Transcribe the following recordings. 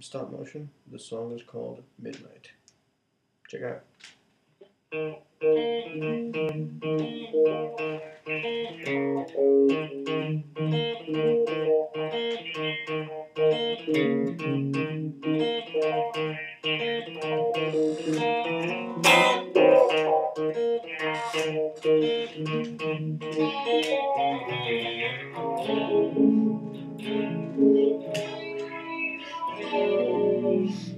stop motion. The song is called Midnight. Check it out.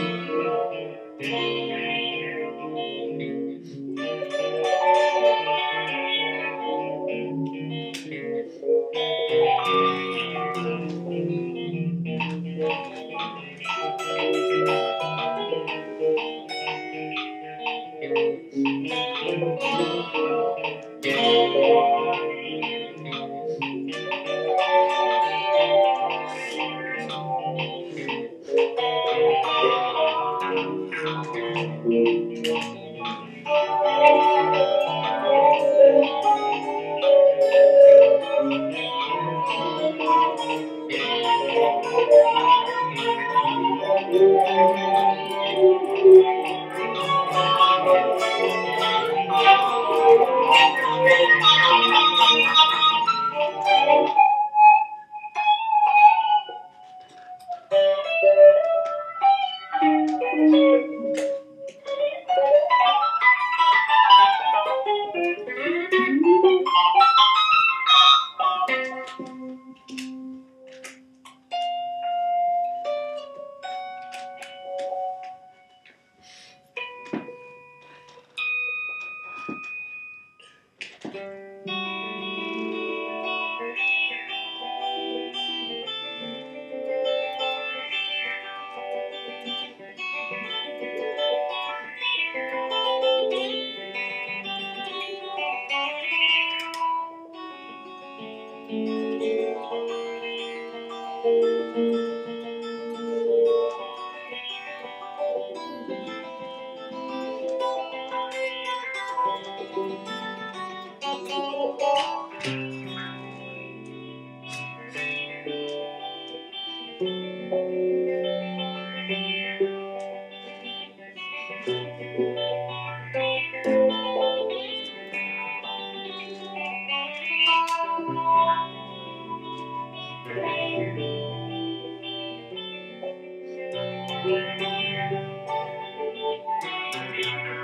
again.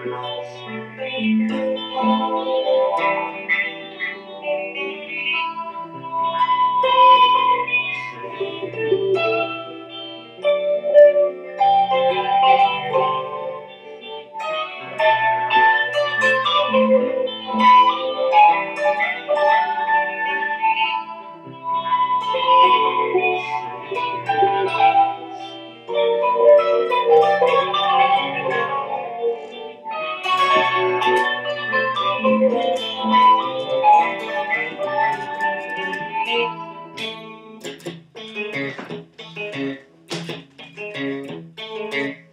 life later. Thank you.